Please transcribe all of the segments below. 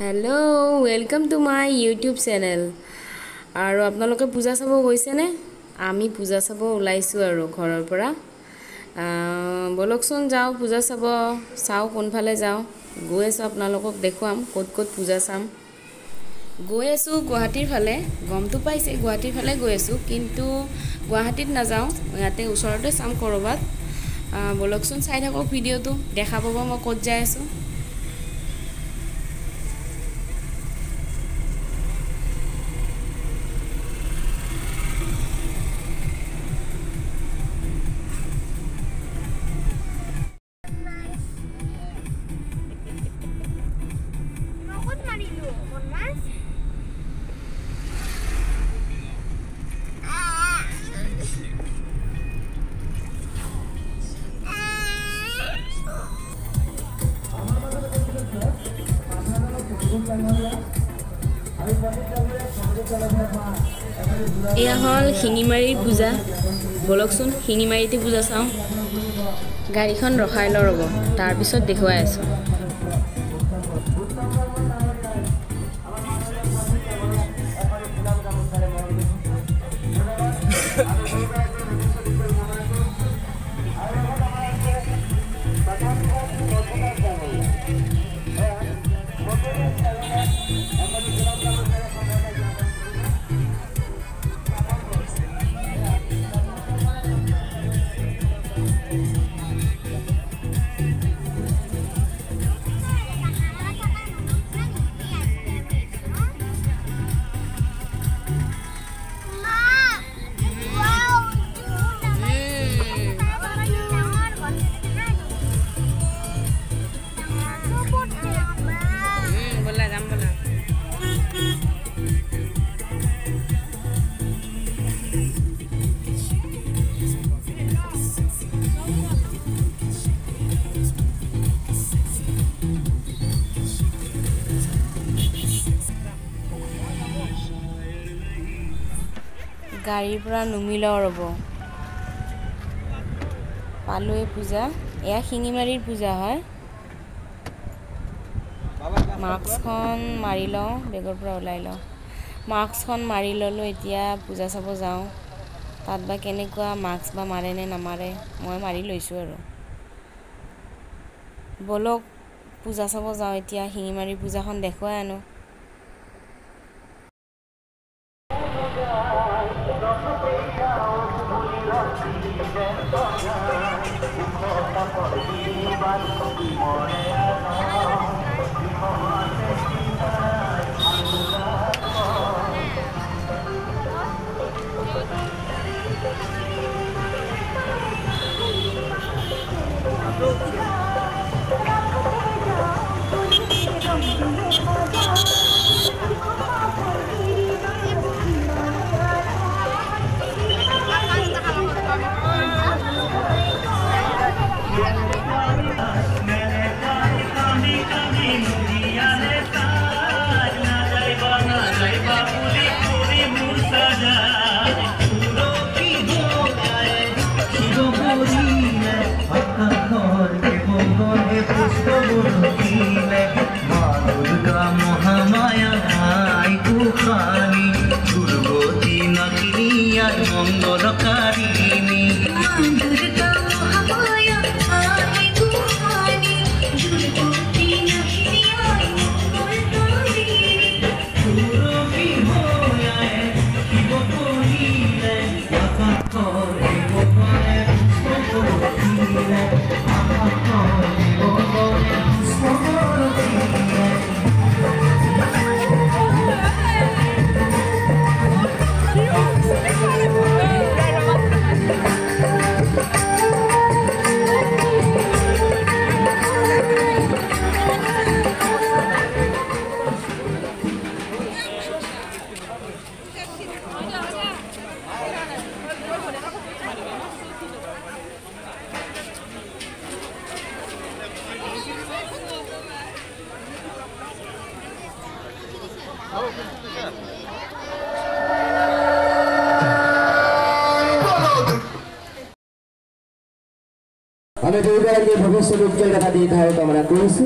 Hello' welcome to my YouTube channel আৰু আপোনালোকে পূজা চাব গৈছেনে? আমি পূজা চাব ওলাইছোঁ আৰু ঘৰৰ পৰা। ব'লকচোন যাওঁ পূজা চাব। চাওঁ কোনফালে যাওঁ। গৈ আছোঁ আপোনালোকক দেখুৱাম ক'ত ক'ত পূজা চাম। গৈ আছোঁ গুৱাহাটীৰ ফালে। গমটো পাইছে গুৱাহাটীৰ ফালে গৈ আছোঁ। কিন্তু গুৱাহাটীত নাযাওঁ ইয়াতে ওচৰতে চাম ক'ৰবাত। ব'লকচোন চাই থাকক ভিডিঅ'টো। দেখা পাব মই ক'ত যাই আছোঁ। এয়া হ'ল শিঙিমাৰীৰ পূজা। ব'লকচোন শিঙিমাৰীতে পূজা চাওঁ। গাড়ীখন ৰখাই ল ৰ'ব তাৰপিছত দেখুৱাই আছোঁ। গাড়ীৰ পৰা নুমি লওঁ ৰ'ব। পালোৱে পূজা। এয়া শিঙিমাৰীৰ পূজা হয়। মাস্কখন মাৰি লওঁ বেগৰ পৰা ওলাই লওঁ। মাস্কখন মাৰি ল'লোঁ এতিয়া পূজা চাব যাওঁ। তাত বা কেনেকুৱা মাস্ক বা মাৰে নে নামাৰে মই মাৰি লৈছোঁ আৰু। ব'লক পূজা চাব যাওঁ এতিয়া শিঙিমাৰী পূজাখন দেখুৱাই আনো। আর মঙ্গলকারী। আমি দুয়োগৰাকী ভৱিষ্যত উজ্জ্বল দেখা দীৰ্ঘায়ু কামনা কৰিছোঁ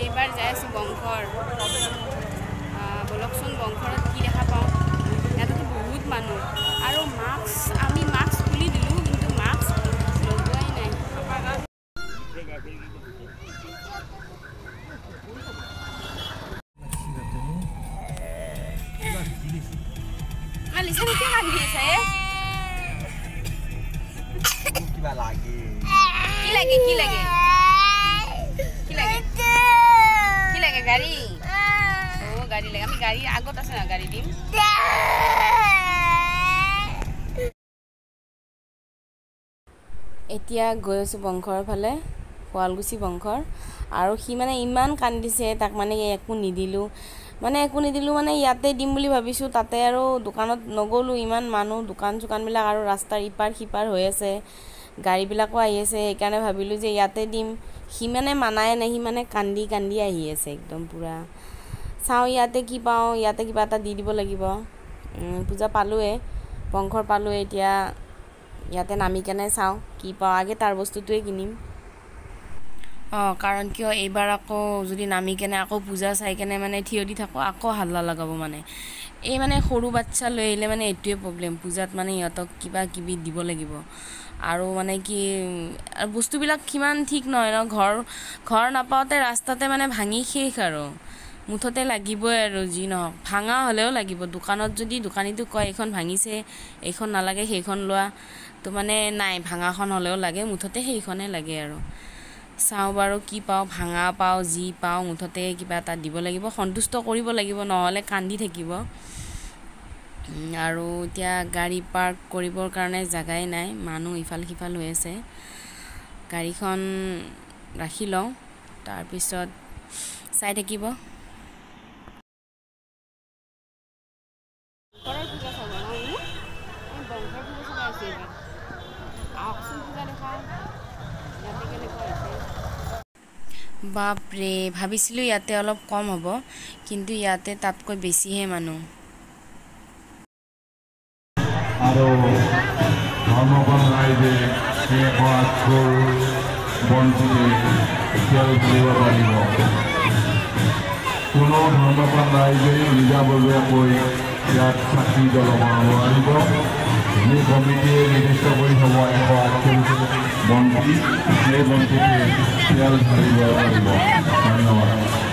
এইবাৰ যাই আছোঁ বংশৰ। বলকচোন বংশৰত কি দেখা পাওঁ? ইয়াতেতো বহুত মানুহ। আৰু মাস্ক আমি মাস্ক খুলি দিলোঁ। গাড়ী আগত আছে না গাড়ী দিম। এতিয়া গৈ আছোঁ বংশৰ ফালে শুৱালকুছি বংশৰ। আৰু সি মানে ইমান কান্দিছে তাক মানে একো নিদিলোঁ। মানে একো নিদিলোঁ মানে ইয়াতে দিম বুলি ভাবিছোঁ তাতে আৰু দোকানত নগ'লোঁ। ইমান মানুহ দোকান চোকানবিলাক আৰু ৰাস্তাৰ ইপাৰ সিপাৰ হৈ আছে। গাড়ীবিলাকো আহি আছে সেইকাৰণে ভাবিলোঁ যে ইয়াতে দিম। সি মানে মানাই নাই সি মানে কান্দি কান্দি আহি আছে একদম পূৰা। চাওঁ ইয়াতে কি পাওঁ ইয়াতে কিবা এটা দি দিব লাগিব। পূজা পালোৱে বংশৰ পালোৱে এতিয়া। ইয়াতে নামি কেনে চাওঁ কি পাওঁ আগে তাৰ বস্তুটোৱে কিনিম। অঁ কাৰণ কিয় এইবাৰ আকৌ যদি নামি কেনে আকৌ পূজা চাই কেনে মানে থিয় দি থাকোঁ আকৌ হাল্লা লগাব মানে। এই মানে সৰু বাচ্ছা লৈ আহিলে মানে এইটোৱে প্ৰব্লেম পূজাত মানে সিহঁতক কিবা কিবি দিব লাগিব। আৰু মানে কি বস্তুবিলাক সিমান ঠিক নহয় ন ঘৰ ঘৰ নাপাওঁতে ৰাস্তাতে মানে ভাঙি শেষ আৰু। মুঠতে লাগিবই আৰু যি নহওক। ভাঙা হ'লেও লাগিব। দোকানত যদি দোকানীটো কয় এইখন ভাঙিছে এইখন নালাগে সেইখন লোৱা। তো মানে নাই ভাঙাখন হ'লেও লাগে মুঠতে সেইখনে লাগে আৰু। চাওঁ বাৰু কি পাওঁ ভাঙা পাওঁ যি পাওঁ মুঠতে কিবা এটা দিব লাগিব সন্তুষ্ট কৰিব লাগিব নহ'লে কান্দি থাকিব। আৰু এতিয়া গাড়ী পাৰ্ক কৰিবৰ কাৰণে জেগাই নাই মানুহ ইফাল সিফাল হৈ আছে। গাড়ীখন ৰাখি লওঁ তাৰপিছত চাই থাকিব। বাপৰে ভাবিছিলোঁ ইয়াতে অলপ কম হ'ব কিন্তু ইয়াতে তাতকৈ বেছিহে মানুহ। আৰু ধৰ্মপণ ৰাইজে পাৰিব। কোনো ধৰ্মপণ ৰাইজে নিজাববীয়াকৈ ইয়াত চাকি জ্বলাব নোৱাৰিব যি কমিটিয়ে নিৰ্দিষ্ট কৰি থ'ব এশ আঠখন বন্তি সেই বন্তিতে খেল খেলিব পাৰিব ধন্যবাদ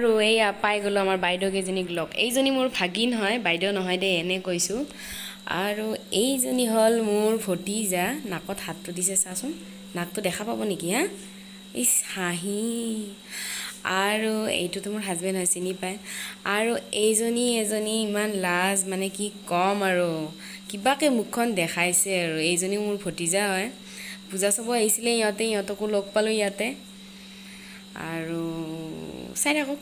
আৰু এইয়া পাই গ'লোঁ আমাৰ বাইদেউকেইজনীক লগ। এইজনী মোৰ ভাগিন হয় বাইদেউ নহয় দেই এনে কৈছোঁ। আৰু এইজনী হ'ল মোৰ ভতিজা নাকত হাতটো দিছে চাচোন। নাকটো দেখা পাব নেকি হা? ইচ হাঁহি। আৰু এইটোতো মোৰ হাজবেণ্ড হয় চিনি পায়। আৰু এইজনী এজনী ইমান লাজ মানে কি ক'ম আৰু। কিবাকে মুখখন দেখাইছে আৰু। এইজনী মোৰ ভতিজা হয়। পূজা চাব আহিছিলে ইহঁতে ইহঁতকো লগ পালোঁ ইয়াতে। আৰু চাই থাকক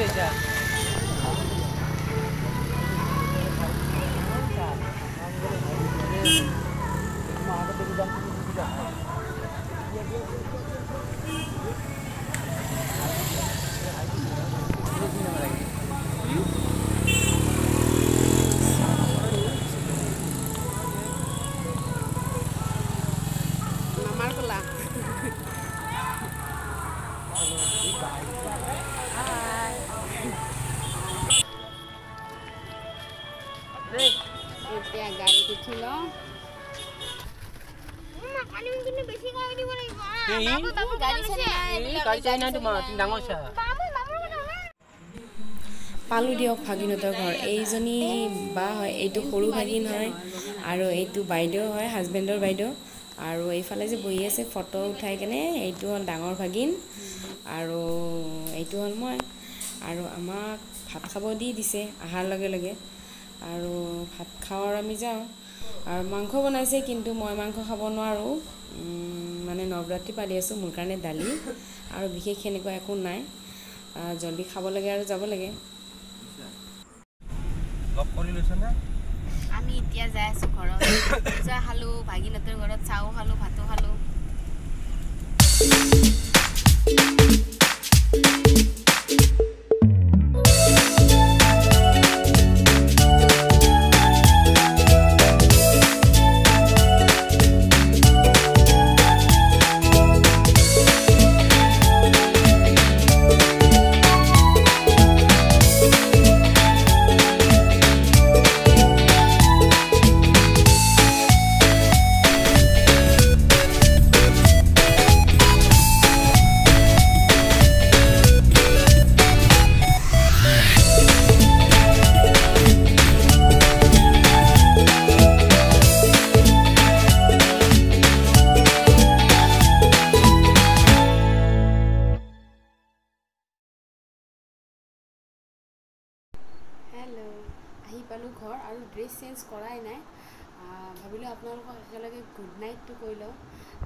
谢谢 পালোঁ দিয়ক ভাগিনহঁতৰ ঘৰ এইজনী বা হয় এইটো সৰু ভাগিন হয় আৰু এইটো বাইদেউ হয় হাজবেণ্ডৰ বাইদেউ। আৰু এইফালে যে বহি আছে ফটো উঠাই কেনে এইটো হ'ল ডাঙৰ ভাগিন। আৰু এইটো হ'ল মই। আৰু আমাক ভাত খাব দি দিছে অহাৰ লগে লগে। আৰু ভাত খাওঁ আৰু আমি যাওঁ। আৰু মাংস বনাইছে কিন্তু মই মাংস খাব নোৱাৰোঁ। মানে নৱৰাত্ৰি পালি আছোঁ মোৰ কাৰণে দালি। আৰু বিশেষ সেনেকুৱা একো নাই। জলদি খাব লাগে আৰু যাব লাগে। আমি এতিয়া যাই আছো ঘৰত। পূজা খালোঁ ভাগিনহঁতৰ ঘৰত চাহো খালোঁ ভাতো খালোঁ। চেঞ্জ কৰাই নাই। ভাবিলোঁ আপোনালোকক একেলগে গুড নাইটটো কৈ লওঁ।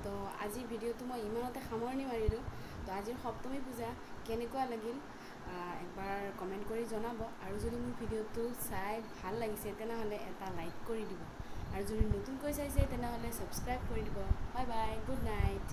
তো আজিৰ ভিডিঅ'টো মই ইমানতে সামৰণি মাৰিলোঁ। তো আজিৰ সপ্তমী পূজা কেনেকুৱা লাগিল? একবাৰ কমেণ্ট কৰি জনাব। আৰু যদি মোৰ ভিডিঅ'টো চাই ভাল লাগিছে তেনেহ'লে এটা লাইক কৰি দিব। আৰু যদি নতুনকৈ চাইছে তেনেহ'লে ছাবস্ক্ৰাইব কৰি দিব। Bye bye good night